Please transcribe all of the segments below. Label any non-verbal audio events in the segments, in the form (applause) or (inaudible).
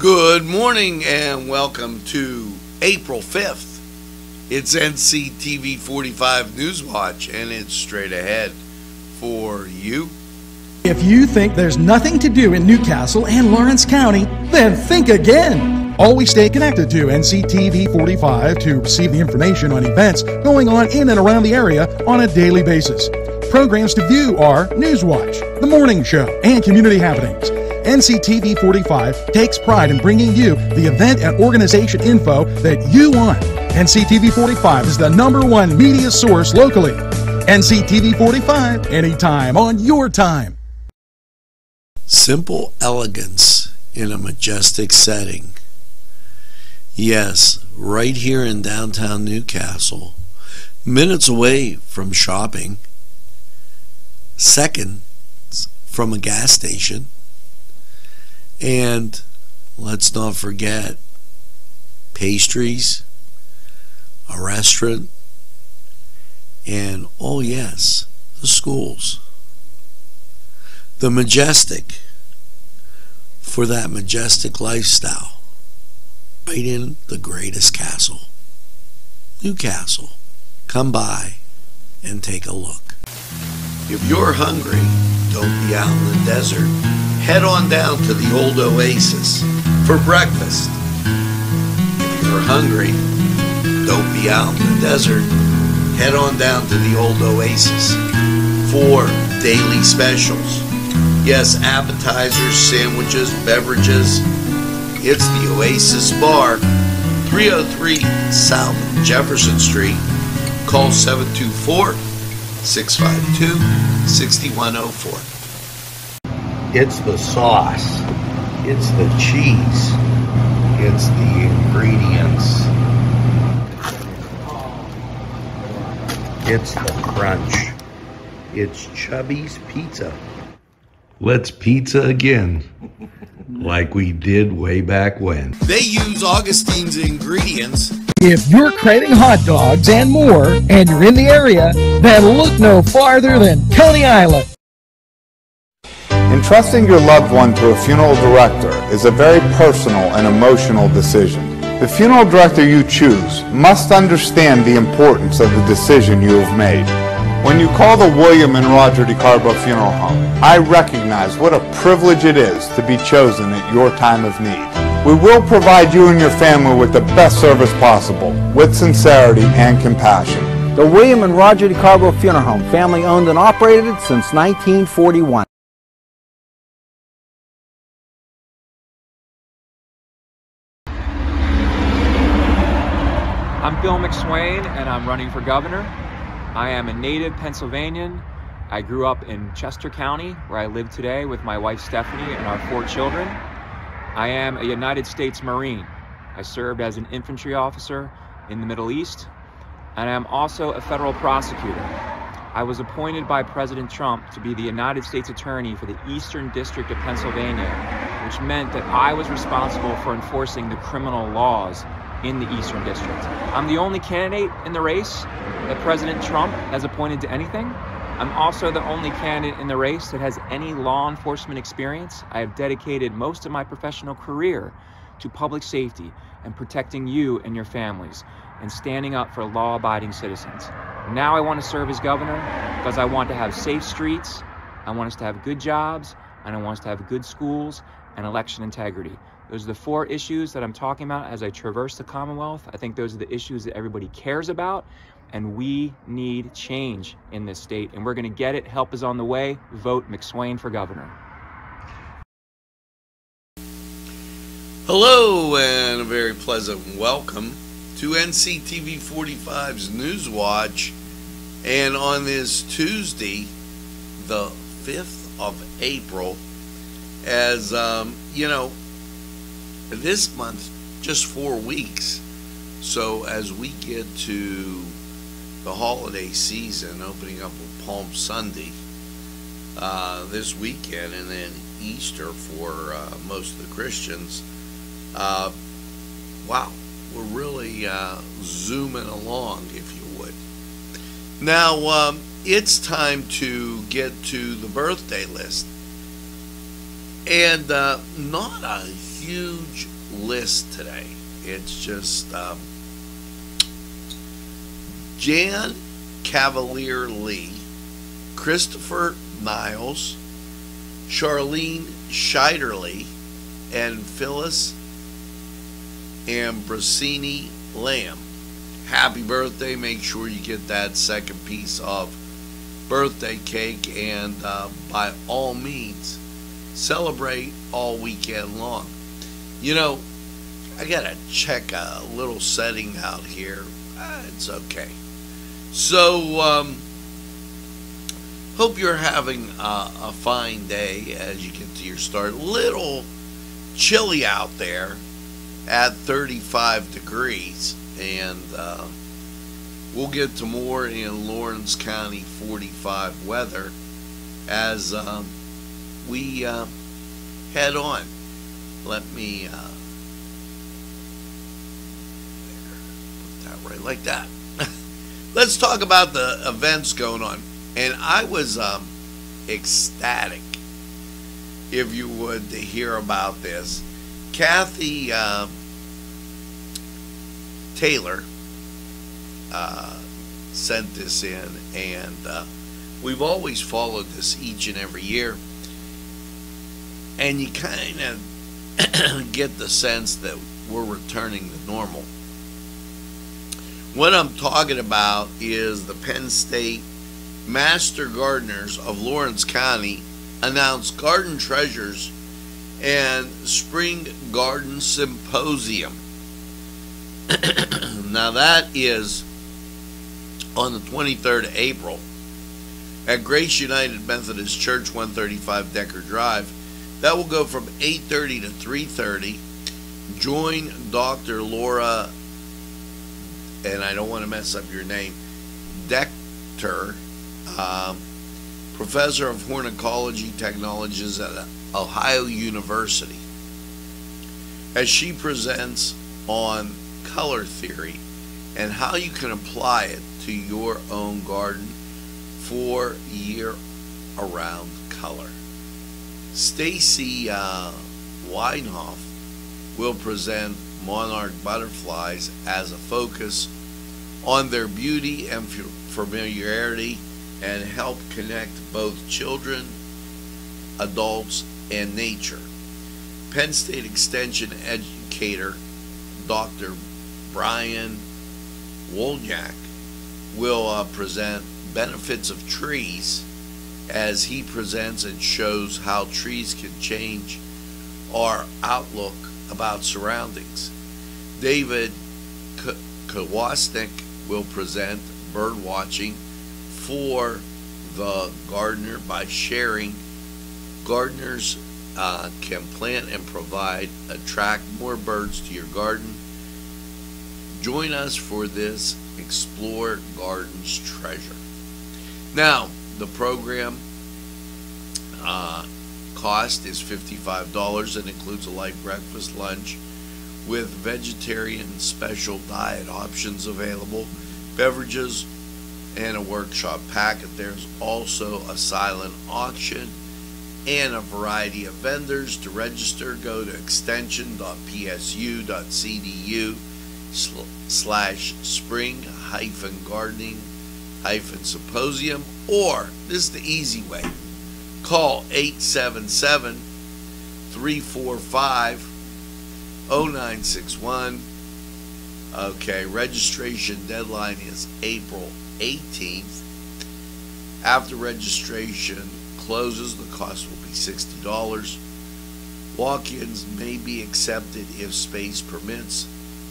Good morning and welcome to April 5th. It's NCTV 45 News Watch and it's straight ahead for you. If you think there's nothing to do in Newcastle and Lawrence County, then think again. Always stay connected to NCTV 45 to receive the information on events going on in and around the area on a daily basis. Programs to view are Newswatch, The Morning Show, and Community Happenings. NCTV 45 takes pride in bringing you the event and organization info that you want. NCTV 45 is the number one media source locally. NCTV 45, anytime on your time. Simple elegance in a majestic setting. Yes, right here in downtown Newcastle, minutes away from shopping, seconds from a gas station, and let's not forget pastries, a restaurant, and oh, yes, the schools. The majestic for that majestic lifestyle right in the greatest castle, Newcastle. Come by and take a look. If you're hungry, don't be out in the desert. Head on down to the old oasis for breakfast. If you're hungry, don't be out in the desert. Head on down to the old oasis for daily specials. Yes, appetizers, sandwiches, beverages. It's the Oasis Bar, 303 South Jefferson Street. Call 724 652 6104. It's the sauce, it's the cheese, it's the ingredients, it's the crunch. It's Chubby's Pizza. Let's pizza again, (laughs) like we did way back when. They use Augustine's ingredients. If you're craving hot dogs and more, and you're in the area, then look no farther than Coney Island. Entrusting your loved one to a funeral director is a very personal and emotional decision. The funeral director you choose must understand the importance of the decision you have made. When you call the William and Roger DeCarbo Funeral Home, I recognize what a privilege it is to be chosen at your time of need. We will provide you and your family with the best service possible, with sincerity and compassion. The William and Roger DeCarbo Funeral Home, family owned and operated since 1941. McSwain and I'm running for governor. I am a native Pennsylvanian. I grew up in Chester County, where I live today with my wife Stephanie and our four children. I am a United States Marine. I served as an infantry officer in the Middle East, and I am also a federal prosecutor. I was appointed by President Trump to be the United States Attorney for the Eastern District of Pennsylvania, which meant that I was responsible for enforcing the criminal laws in the Eastern District. I'm the only candidate in the race that President Trump has appointed to anything. I'm also the only candidate in the race that has any law enforcement experience. I have dedicated most of my professional career to public safety and protecting you and your families and standing up for law abiding citizens. Now I want to serve as governor because I want to have safe streets, I want us to have good jobs, and I want us to have good schools and election integrity. Those are the four issues that I'm talking about as I traverse the Commonwealth. I think those are the issues that everybody cares about, and we need change in this state, and we're going to get it. Help is on the way. Vote McSwain for governor. Hello, and a very pleasant welcome to NCTV 45's News Watch. And on this Tuesday, the 5th of April, as um, you know, this month just four weeks. So as we get to the holiday season, opening up with Palm Sunday uh, this weekend, and then Easter for uh, most of the Christians. Uh, wow, we're really uh, zooming along, if you would. Now, um, it's time to get to the birthday list. And uh, not a huge list today. It's just um, Jan Cavalier Lee, Christopher Niles, Charlene Scheiderly, and Phyllis Ambrosini Lamb. Happy birthday. Make sure you get that second piece of birthday cake and uh, by all means celebrate all weekend long. You know, I gotta check a little setting out here. Uh, it's okay. So, um, hope you're having a, a fine day as you get to your start. Little chilly out there at 35 degrees, and uh, we'll get to more in Lawrence County 45 weather as um, we uh, head on. Let me uh, put that right like that. (laughs) Let's talk about the events going on. And I was um, ecstatic, if you would, to hear about this. Kathy uh, Taylor uh, sent this in, and uh, we've always followed this each and every year. And you kind of (coughs) get the sense that we're returning to normal. What I'm talking about is the Penn State Master Gardeners of Lawrence County announced Garden Treasures and Spring Garden Symposium. (coughs) now, that is on the 23rd of April at Grace United Methodist Church, 135 Decker Drive. That will go from 8:30 to 3:30. Join Dr. Laura and I don't want to mess up your name, Decter, um, professor of horticology technologies at Ohio University, as she presents on color theory and how you can apply it to your own garden for year around color. Stacy uh, Weinhoff will present monarch butterflies as a focus on their beauty and familiarity and help connect both children, adults, and nature. Penn State Extension educator Dr. Brian Wolniak will uh, present benefits of trees as he presents and shows how trees can change our outlook about surroundings. David Kowasnik will present bird watching for the gardener by sharing gardeners uh, can plant and provide attract more birds to your garden join us for this explore gardens treasure now the program uh, cost is $55 and includes a light breakfast, lunch with vegetarian special diet options available, beverages, and a workshop packet. There's also a silent auction and a variety of vendors. To register, go to extension.psu.edu slash spring hyphen gardening symposium or this is the easy way Call 877 345 0961. Okay, registration deadline is April 18th. After registration closes, the cost will be $60. Walk ins may be accepted if space permits,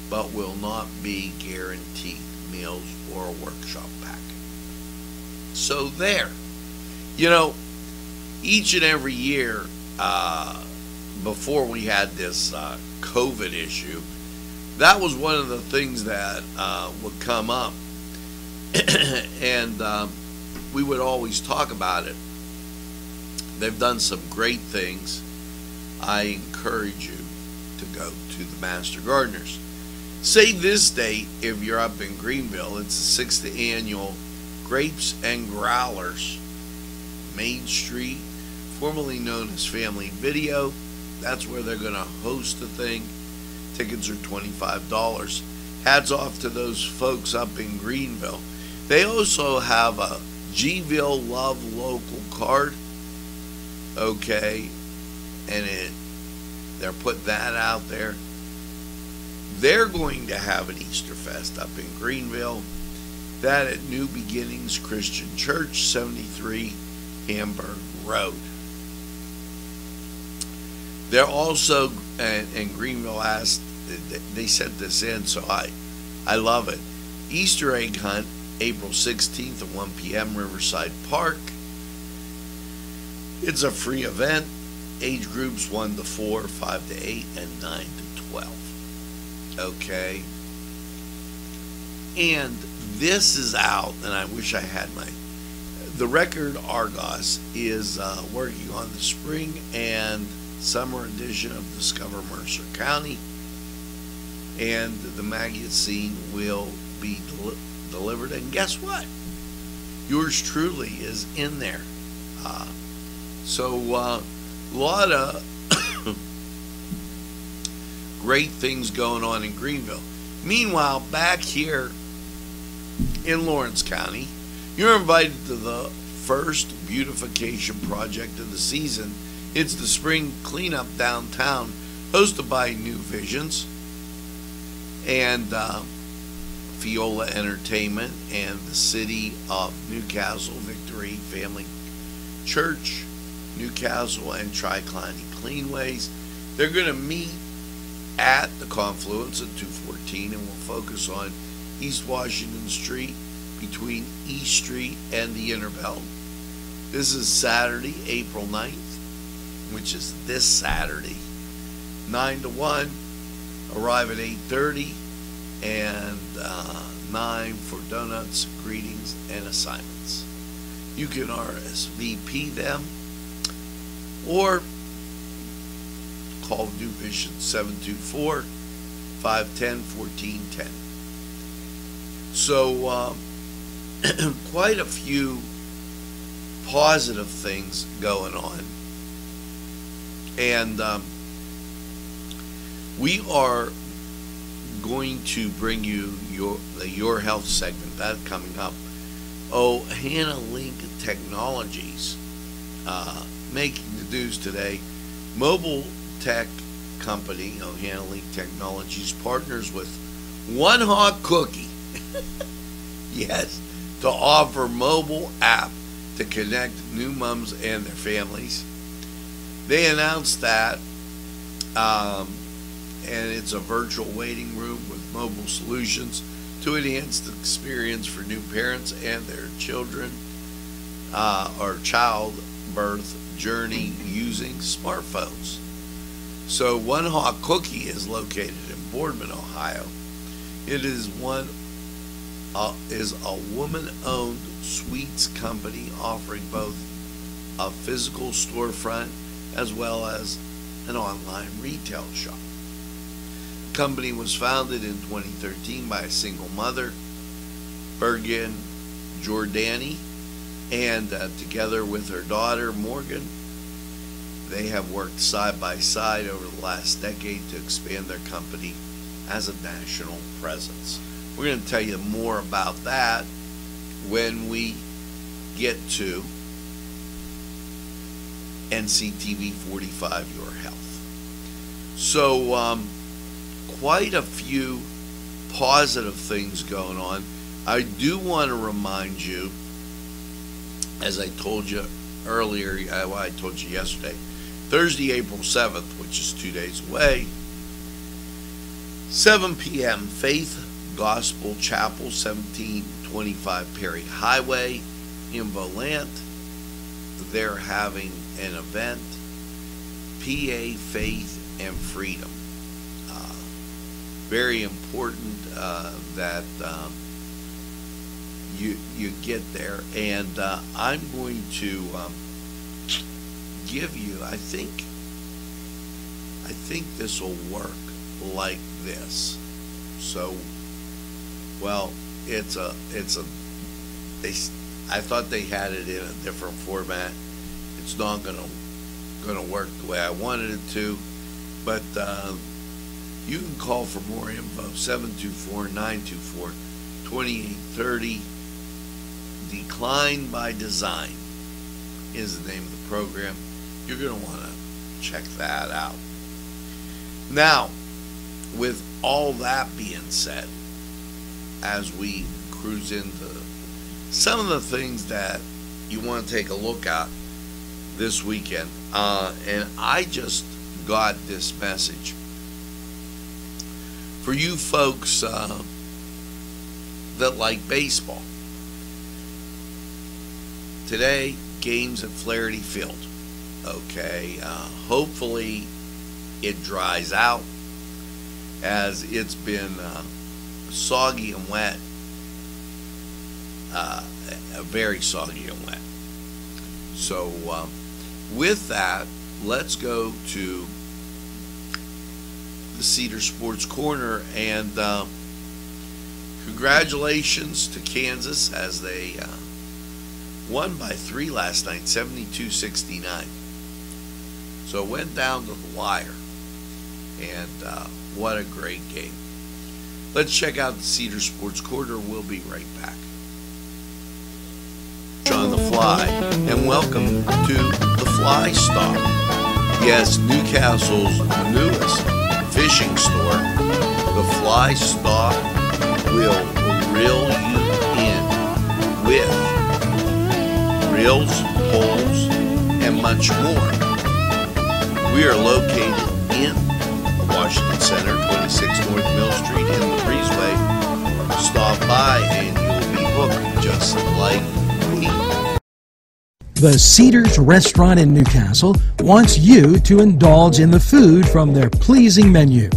but will not be guaranteed meals or a workshop pack. So, there. You know, each and every year uh, before we had this uh, COVID issue, that was one of the things that uh, would come up. (clears throat) and um, we would always talk about it. They've done some great things. I encourage you to go to the Master Gardeners. Save this date if you're up in Greenville. It's the sixth annual Grapes and Growlers, Main Street, formerly known as Family Video. That's where they're going to host the thing. Tickets are $25. Hats off to those folks up in Greenville. They also have a Gville Love Local card. Okay. And it they're putting that out there. They're going to have an Easter Fest up in Greenville. That at New Beginnings Christian Church, 73 Hamburg Road. They're also, and, and Greenville asked, they sent this in, so I, I love it. Easter egg hunt, April 16th at 1 p.m. Riverside Park. It's a free event. Age groups 1 to 4, 5 to 8, and 9 to 12. Okay. And this is out, and I wish I had my. The record Argus is uh, working on the spring and summer edition of Discover Mercer County, and the magazine will be del- delivered. And guess what? Yours truly is in there. Uh, so, uh, a lot of (coughs) great things going on in Greenville. Meanwhile, back here in Lawrence County, you're invited to the first beautification project of the season. It's the spring cleanup downtown, hosted by New Visions and uh, Fiola Entertainment and the City of Newcastle Victory Family Church, Newcastle, and Tricliny Cleanways. They're going to meet at the confluence at 214 and we'll focus on East Washington Street between East Street and the Innerbelt. This is Saturday, April 9th, which is this Saturday, 9 to 1. Arrive at 8.30 and uh, 9 for donuts, greetings, and assignments. You can RSVP them or call New Vision 724 510 1410. So, um, (clears throat) quite a few positive things going on. And um, we are going to bring you your the Your Health segment that coming up. Oh, Hannah Link Technologies uh, making the news today. Mobile tech company, oh, Hannah Link Technologies, partners with One Hot Cookie. (laughs) yes, to offer mobile app to connect new moms and their families. They announced that, um, and it's a virtual waiting room with mobile solutions to enhance the experience for new parents and their children uh, or childbirth journey using smartphones. So, One Hot Cookie is located in Boardman, Ohio. It is one uh, is a woman-owned sweets company offering both a physical storefront as well as an online retail shop. The company was founded in 2013 by a single mother, Bergen Jordani, and uh, together with her daughter Morgan, they have worked side by side over the last decade to expand their company as a national presence. We're going to tell you more about that when we get to NCTV 45 Your Health. So, um, quite a few positive things going on. I do want to remind you, as I told you earlier, well, I told you yesterday, Thursday, April 7th, which is two days away, 7 p.m., Faith Gospel Chapel, 1725 Perry Highway in Volant. They're having an event, PA Faith and Freedom. Uh, very important uh, that um, you you get there, and uh, I'm going to um, give you. I think I think this will work like this. So, well, it's a it's a they. I thought they had it in a different format. It's not going to going to work the way I wanted it to. But uh, you can call for more info 724 924 2830. Decline by Design is the name of the program. You're going to want to check that out. Now, with all that being said, as we cruise into some of the things that you want to take a look at this weekend, uh, and I just got this message for you folks uh, that like baseball. Today, games at Flaherty Field. Okay, uh, hopefully it dries out as it's been uh, soggy and wet, uh, very soggy and wet. So, uh, with that, let's go to the Cedar Sports Corner and uh, congratulations to Kansas as they uh, won by three last night, 72 69. So it went down to the wire. And uh, what a great game. Let's check out the Cedar Sports Corner. We'll be right back. On the fly, and welcome to the Fly Stop. Yes, Newcastle's newest fishing store. The Fly Stop will reel you in with reels, poles, and much more. We are located Washington Center, 26 North Mill Street in the Breezeway. Stop by and you'll be hooked just like me. The Cedars Restaurant in Newcastle wants you to indulge in the food from their pleasing menu.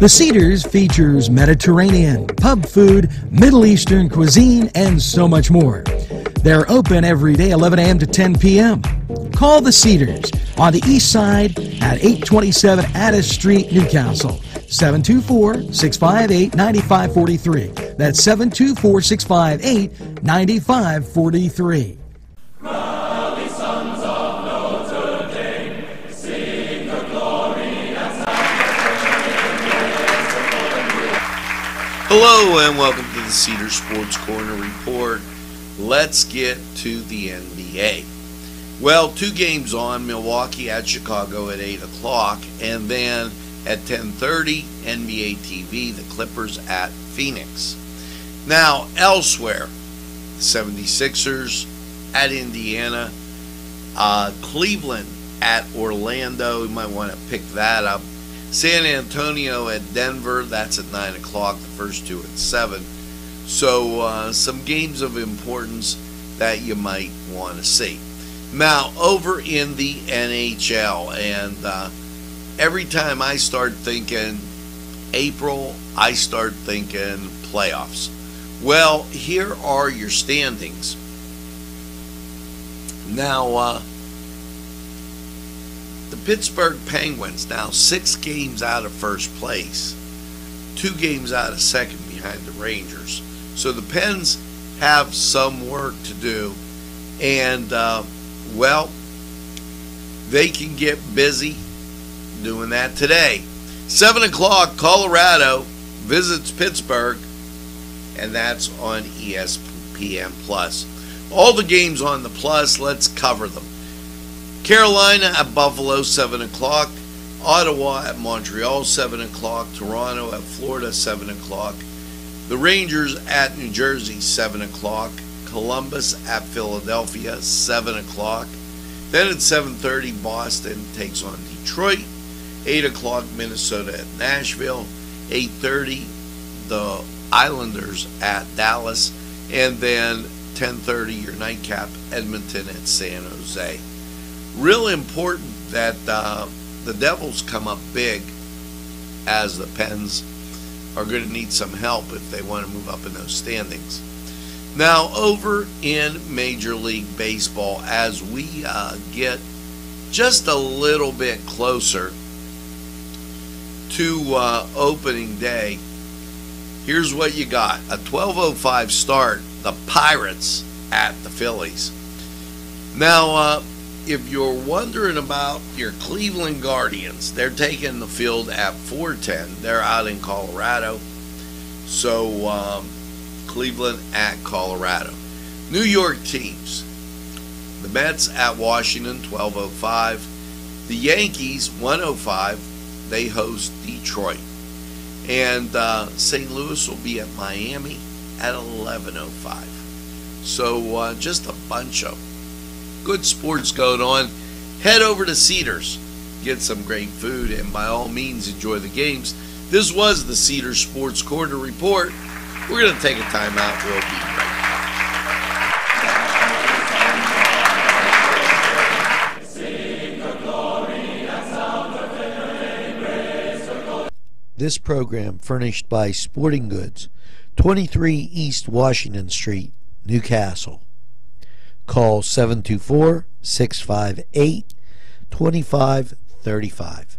The Cedars features Mediterranean, pub food, Middle Eastern cuisine, and so much more. They're open every day 11 a.m. to 10 p.m. Call the Cedars on the east side at 827 Addis Street, Newcastle. 724 658 9543. That's 724 658 9543. Hello and welcome to the Cedar Sports Corner Report. Let's get to the NBA. Well, two games on Milwaukee at Chicago at 8 o'clock, and then at 10:30 NBA TV, the Clippers at Phoenix. Now, elsewhere, the 76ers at Indiana, uh, Cleveland at Orlando. You might want to pick that up. San Antonio at Denver. That's at 9 o'clock. The first two at 7. So, uh, some games of importance that you might want to see. Now, over in the NHL, and uh, every time I start thinking April, I start thinking playoffs. Well, here are your standings. Now, uh, the Pittsburgh Penguins now six games out of first place, two games out of second behind the Rangers. So the Pens have some work to do, and uh, well, they can get busy doing that today. Seven o'clock, Colorado visits Pittsburgh, and that's on ESPN Plus. All the games on the Plus, let's cover them. Carolina at Buffalo, 7 o'clock. Ottawa at Montreal, 7 o'clock. Toronto at Florida, 7 o'clock. The Rangers at New Jersey, 7 o'clock. Columbus at Philadelphia, 7 o'clock. Then at 7.30, Boston takes on Detroit. 8 o'clock, Minnesota at Nashville. 8.30, the Islanders at Dallas. And then 10.30, your nightcap, Edmonton at San Jose real important that uh, the Devils come up big as the Pens are going to need some help if they want to move up in those standings. Now, over in Major League Baseball, as we uh, get just a little bit closer to uh, opening day, here's what you got a 12.05 start, the Pirates at the Phillies. Now, uh, if you're wondering about your Cleveland Guardians, they're taking the field at 410. They're out in Colorado. So, um, Cleveland at Colorado. New York teams. The Mets at Washington, 1205. The Yankees, 105. They host Detroit. And uh, St. Louis will be at Miami at 1105. So, uh, just a bunch of good sports going on. Head over to Cedars, get some great food, and by all means, enjoy the games. This was the Cedars Sports Corner Report. We're going to take a timeout. We'll be right back. This program furnished by Sporting Goods, 23 East Washington Street, Newcastle. Call 724 658 2535.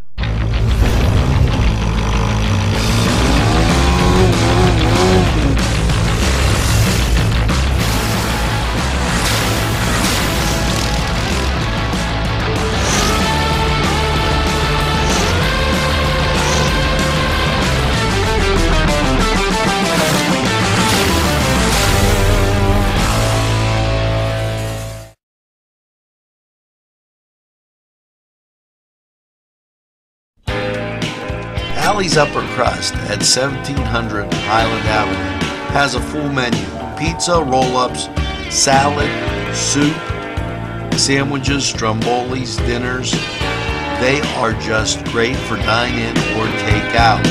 Allie's Upper Crust at 1700 Highland Avenue has a full menu pizza, roll ups, salad, soup, sandwiches, strombolis, dinners. They are just great for dine in or take out.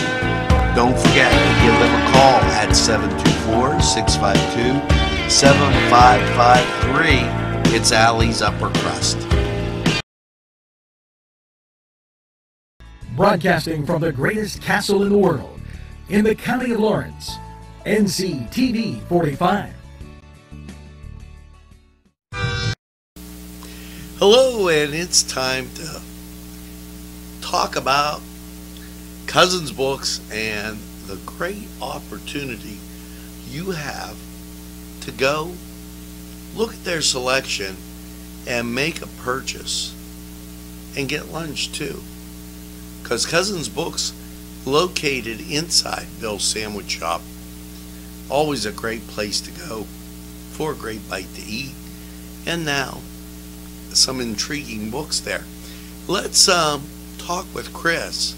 Don't forget to give them a call at 724 652 7553. It's Allie's Upper Crust. Broadcasting from the greatest castle in the world, in the county of Lawrence, NCTV 45. Hello, and it's time to talk about Cousins Books and the great opportunity you have to go look at their selection and make a purchase and get lunch too because Cousins Books, located inside Bill's Sandwich Shop, always a great place to go for a great bite to eat. And now, some intriguing books there. Let's um, talk with Chris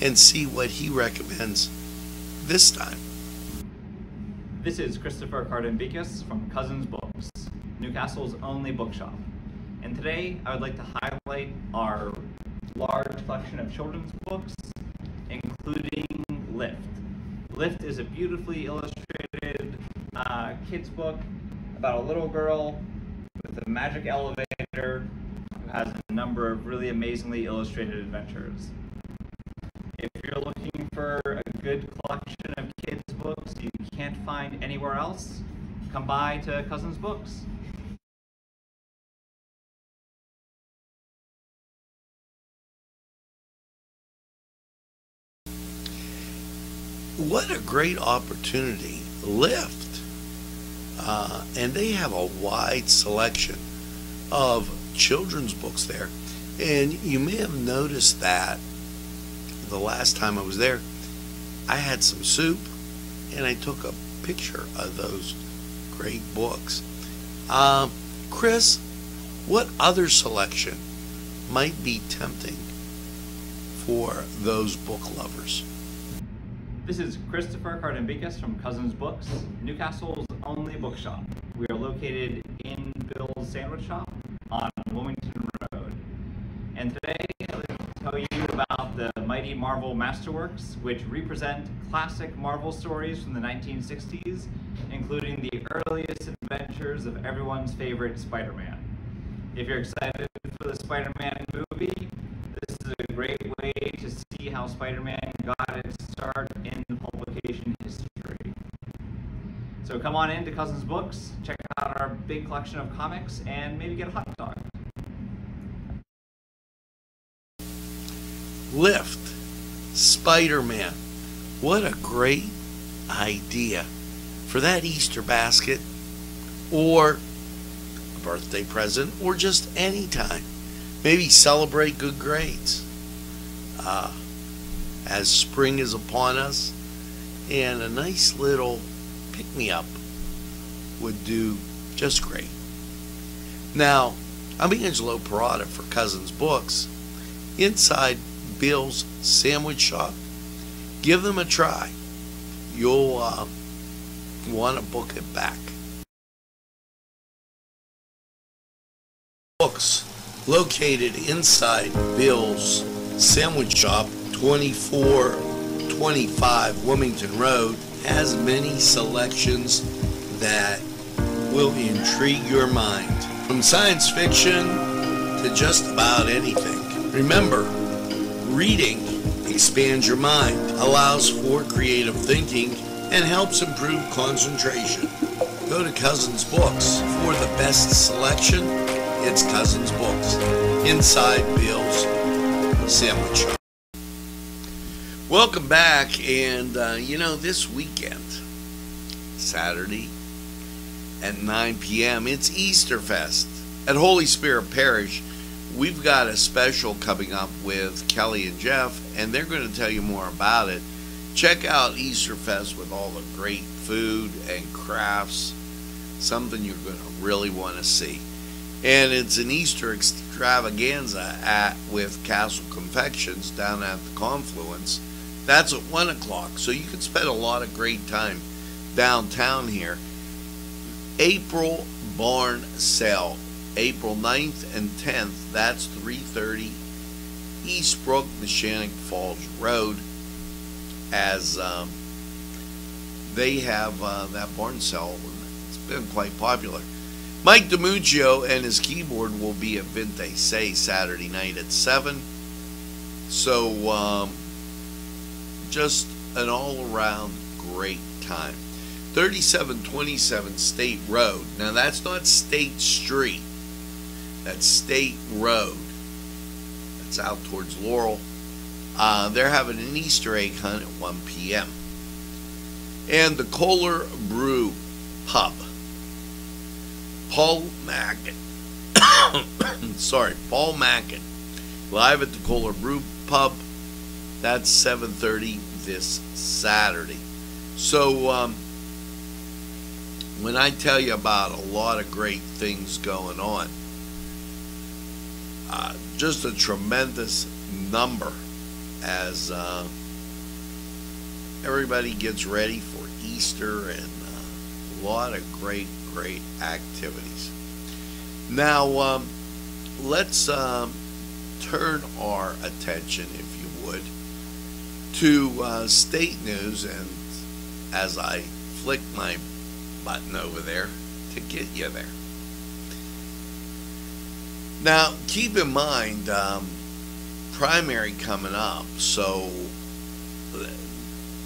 and see what he recommends this time. This is Christopher Cardambicus from Cousins Books, Newcastle's only bookshop. And today I would like to highlight our large collection of children's books, including Lift. Lift is a beautifully illustrated uh, kids book about a little girl with a magic elevator who has a number of really amazingly illustrated adventures. If you're looking for a good collection of kids books you can't find anywhere else, come by to Cousins Books. What a great opportunity. Lift. Uh, and they have a wide selection of children's books there. And you may have noticed that the last time I was there, I had some soup and I took a picture of those great books. Uh, Chris, what other selection might be tempting for those book lovers? This is Christopher Cardambicus from Cousins Books, Newcastle's only bookshop. We are located in Bill's Sandwich Shop on Wilmington Road. And today I'd like to tell you about the Mighty Marvel Masterworks, which represent classic Marvel stories from the 1960s, including the earliest adventures of everyone's favorite Spider-Man. If you're excited for the Spider-Man movie, this is a great way to see how Spider-Man got its start in publication history. So come on in to Cousins Books, check out our big collection of comics, and maybe get a hot dog. Lift, Spider-Man. What a great idea for that Easter basket or a birthday present or just any time. Maybe celebrate good grades. Uh, as spring is upon us, and a nice little pick me up would do just great. Now, I'm Angelo Perrotta for Cousins Books. Inside Bill's Sandwich Shop, give them a try. You'll uh, want to book it back. Books located inside Bill's Sandwich Shop, 2425 Wilmington Road, has many selections that will intrigue your mind. From science fiction to just about anything. Remember, reading expands your mind, allows for creative thinking, and helps improve concentration. Go to Cousins Books for the best selection. It's Cousins Books inside Bill's Sandwich Welcome back, and uh, you know, this weekend, Saturday at 9 p.m., it's Easter Fest at Holy Spirit Parish. We've got a special coming up with Kelly and Jeff, and they're going to tell you more about it. Check out Easter Fest with all the great food and crafts, something you're going to really want to see. And it's an Easter extravaganza at with Castle Confections down at the Confluence. That's at 1 o'clock, so you can spend a lot of great time downtown here. April Barn Sale, April 9th and 10th, that's 330 Eastbrook, Neshannock Falls Road, as um, they have uh, that barn sale. It's been quite popular. Mike DiMuccio and his keyboard will be at Vinte Say Saturday night at 7. So, um, just an all around great time. 3727 State Road. Now, that's not State Street, that's State Road. That's out towards Laurel. Uh, they're having an Easter egg hunt at 1 p.m. And the Kohler Brew Pub. Paul Mackin. (coughs) Sorry, Paul Mackin. Live at the Kohler Brew Pub. That's 7:30 this Saturday. So um, when I tell you about a lot of great things going on, uh, just a tremendous number as uh, everybody gets ready for Easter and uh, lot of great, great activities. Now, um, let's um, turn our attention, if you would, to uh, state news. And as I flick my button over there to get you there. Now, keep in mind, um, primary coming up, so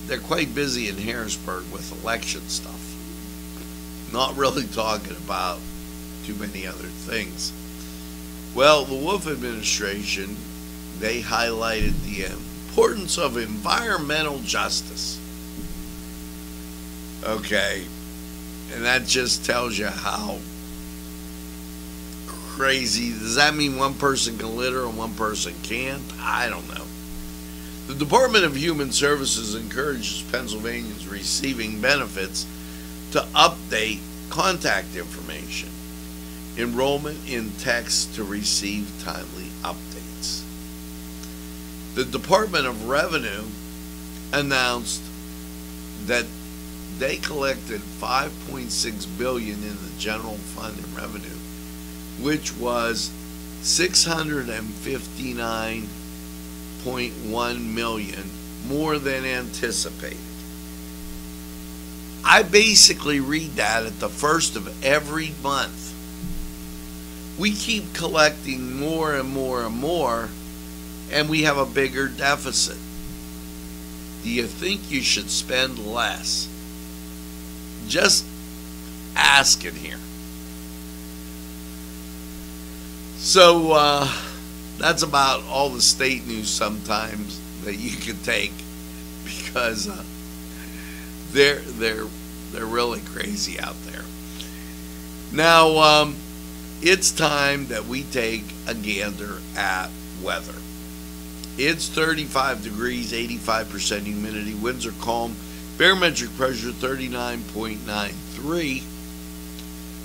they're quite busy in Harrisburg with election stuff. Not really talking about too many other things. Well, the Wolf administration, they highlighted the importance of environmental justice. Okay, and that just tells you how crazy. Does that mean one person can litter and one person can't? I don't know. The Department of Human Services encourages Pennsylvanians receiving benefits to update contact information, enrollment in text to receive timely updates. The Department of Revenue announced that they collected 5.6 billion in the general fund revenue which was 659.1 million more than anticipated. I basically read that at the first of every month. We keep collecting more and more and more, and we have a bigger deficit. Do you think you should spend less? Just asking here. So uh, that's about all the state news sometimes that you can take (laughs) because uh, they're they're they're really crazy out there. Now, um, it's time that we take a gander at weather. It's 35 degrees, 85% humidity, winds are calm, barometric pressure 39.93,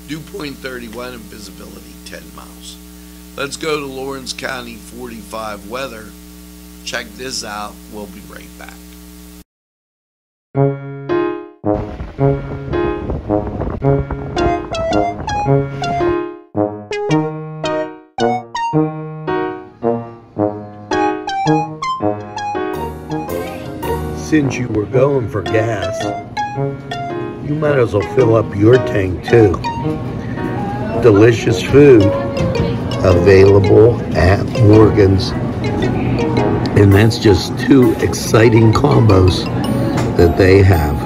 dew point 31, and visibility 10 miles. Let's go to Lawrence County 45 weather. Check this out. We'll be right back. Since you were going for gas, you might as well fill up your tank too. Delicious food available at Morgan's. And that's just two exciting combos that they have.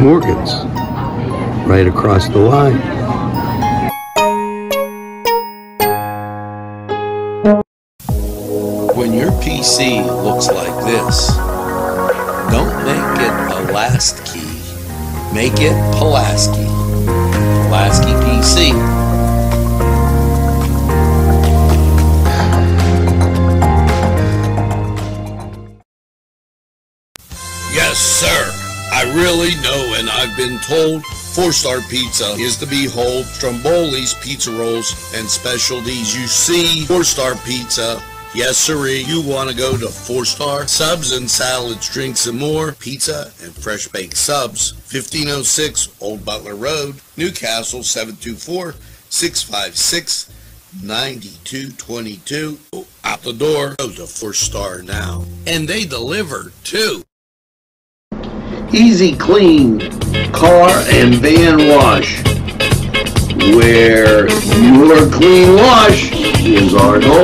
Morgan's, right across the line. When your PC looks like this, don't make it a last key. Make it Pulaski. Pulaski PC. Been told Four Star Pizza is to behold. Stromboli's pizza rolls and specialties. You see, Four Star Pizza. Yes, sirree. You want to go to Four Star Subs and salads, drinks, and more. Pizza and fresh baked subs. 1506 Old Butler Road, New Castle 724 656 9222. Out the door. Go to Four Star now. And they deliver too. Easy Clean Car and Van Wash, where your clean wash is our goal.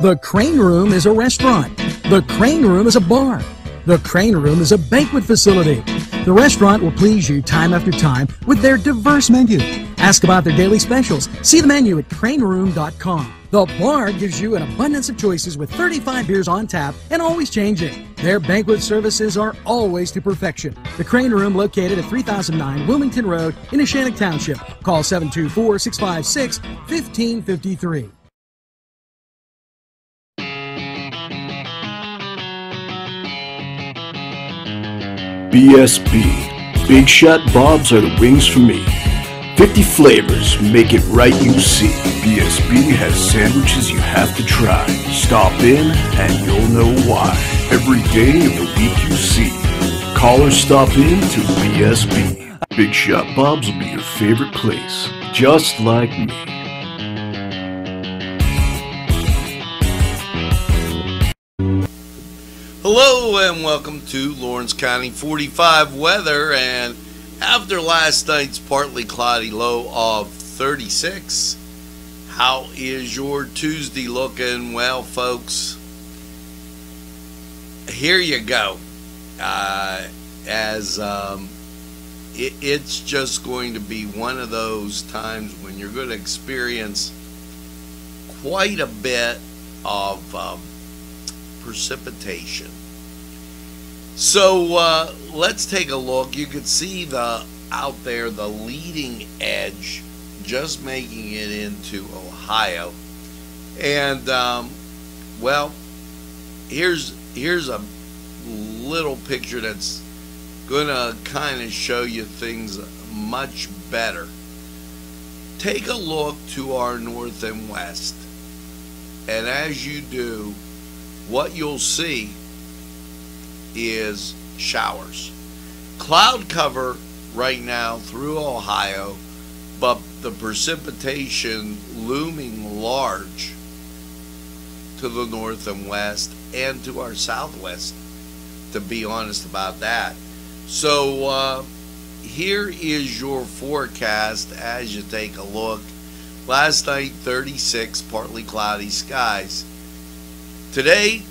The Crane Room is a restaurant. The Crane Room is a bar. The Crane Room is a banquet facility. The restaurant will please you time after time with their diverse menu. Ask about their daily specials. See the menu at craneroom.com. The bar gives you an abundance of choices with 35 beers on tap and always changing. Their banquet services are always to perfection. The Crane Room located at 3009 Wilmington Road in Neshannock Township. Call 724 656 1553. BSB. Big Shot Bobs are the wings for me. 50 flavors, make it right you see. BSB has sandwiches you have to try. Stop in and you'll know why. Every day of the week you see. Call or stop in to BSB. Big Shot Bobs will be your favorite place. Just like me. And welcome to Lawrence County 45 weather. And after last night's partly cloudy low of 36, how is your Tuesday looking? Well, folks, here you go. Uh, as um, it, it's just going to be one of those times when you're going to experience quite a bit of um, precipitation. So uh, let's take a look. You can see the out there the leading edge, just making it into Ohio, and um, well, here's here's a little picture that's gonna kind of show you things much better. Take a look to our north and west, and as you do, what you'll see is showers. Cloud cover right now through Ohio, but the precipitation looming large to the north and west and to our southwest, to be honest about that. So, uh, here is your forecast as you take a look. Last night, 36, partly cloudy skies. Today,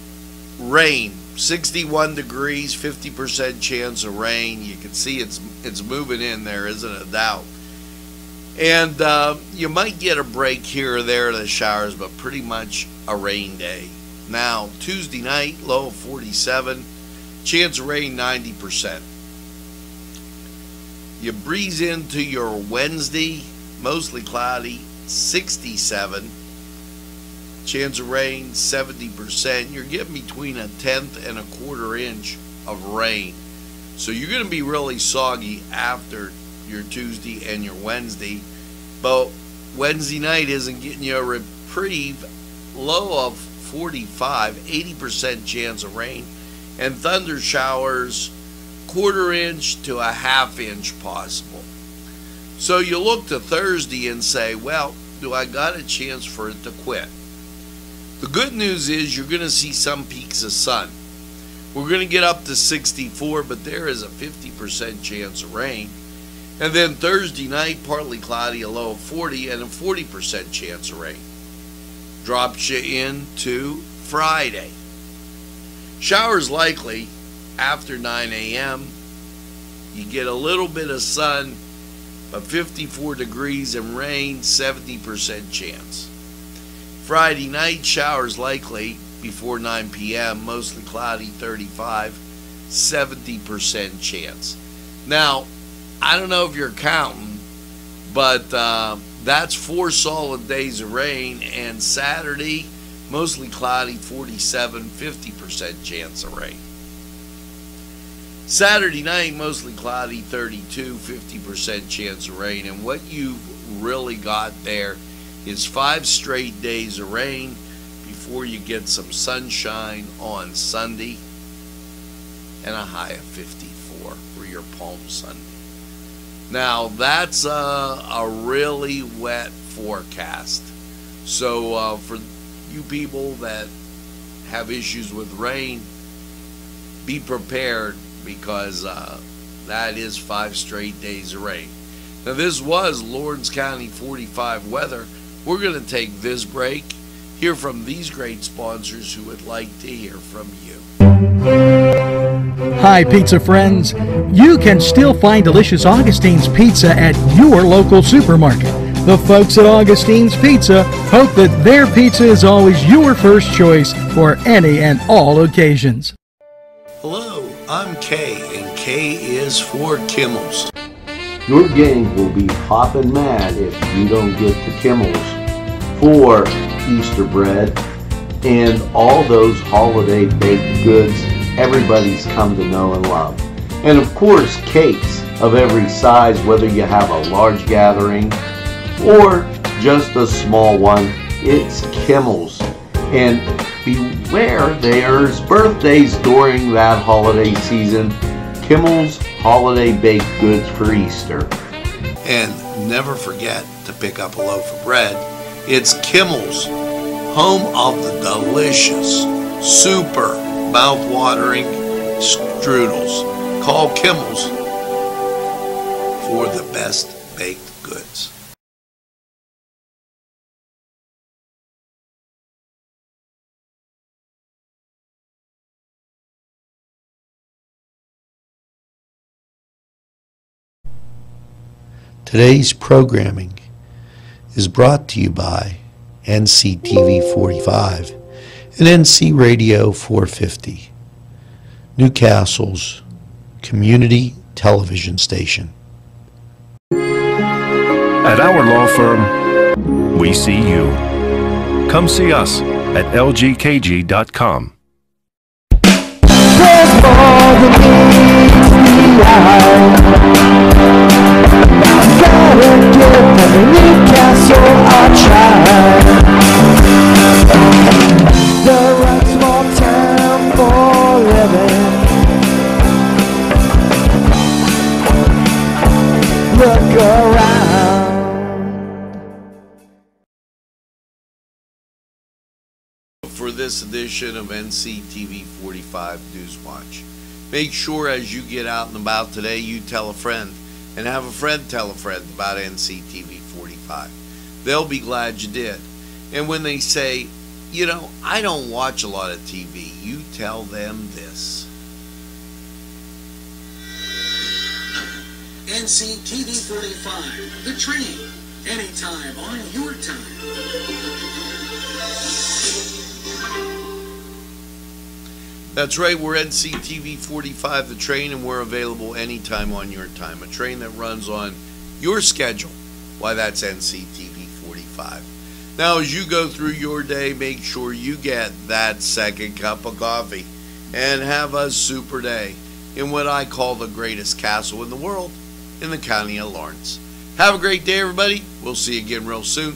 rain, 61 degrees, 50% chance of rain. You can see it's it's moving in there, isn't it? Doubt. And uh, you might get a break here or there in the showers, but pretty much a rain day. Now, Tuesday night, low of 47, chance of rain 90%. You breeze into your Wednesday, mostly cloudy, 67. Chance of rain 70%. You're getting between a tenth and a quarter inch of rain. So you're going to be really soggy after your Tuesday and your Wednesday. But Wednesday night isn't getting you a reprieve. Low of 45, 80% chance of rain, and thunder showers, quarter inch to a half inch possible. So you look to Thursday and say, well, do I got a chance for it to quit? The good news is you're going to see some peaks of sun. We're going to get up to 64, but there is a 50% chance of rain. And then Thursday night, partly cloudy, a low of 40, and a 40% chance of rain. Drops you into Friday. Showers likely after 9 a.m. You get a little bit of sun, but 54 degrees and rain, 70% chance. Friday night, showers likely before 9 p.m., mostly cloudy, 35, 70% chance. Now, I don't know if you're counting, but uh, that's four solid days of rain, and Saturday, mostly cloudy, 47, 50% chance of rain. Saturday night, mostly cloudy, 32, 50% chance of rain. And what you've really got there is five straight days of rain before you get some sunshine on Sunday and a high of 54 for your Palm Sunday. Now, that's a, a really wet forecast. So, uh, for you people that have issues with rain, be prepared because uh, that is five straight days of rain. Now, this was Lawrence County 45 weather. We're going to take this break, hear from these great sponsors who would like to hear from you. Hi, pizza friends. You can still find delicious Augustine's Pizza at your local supermarket. The folks at Augustine's Pizza hope that their pizza is always your first choice for any and all occasions. Hello, I'm Kay, and K is for Kimmel's. Your gang will be popping mad if you don't get the Kimmels for Easter bread and all those holiday baked goods everybody's come to know and love. And of course, cakes of every size, whether you have a large gathering or just a small one, it's Kimmel's. And beware, there's birthdays during that holiday season. Kimmel's Holiday Baked Goods for Easter. And never forget to pick up a loaf of bread. It's Kimmel's, home of the delicious, super mouth-watering strudels. Call Kimmel's for the best baked goods. Today's programming is brought to you by NCTV 45 and NC Radio 450, New Castle's community television station. At our law firm, we see you. Come see us at lgkg.com. For this edition of NCTV 45 News Watch, make sure as you get out and about today, you tell a friend and have a friend tell a friend about NCTV 45. They'll be glad you did. And when they say, you know, I don't watch a lot of TV, you tell them this. NCTV 45, The Train, anytime on your time. That's right, we're NCTV 45 the train, and we're available anytime on your time. A train that runs on your schedule. Why, that's NCTV 45. Now, as you go through your day, make sure you get that second cup of coffee and have a super day in what I call the greatest castle in the world in the county of Lawrence. Have a great day, everybody. We'll see you again real soon.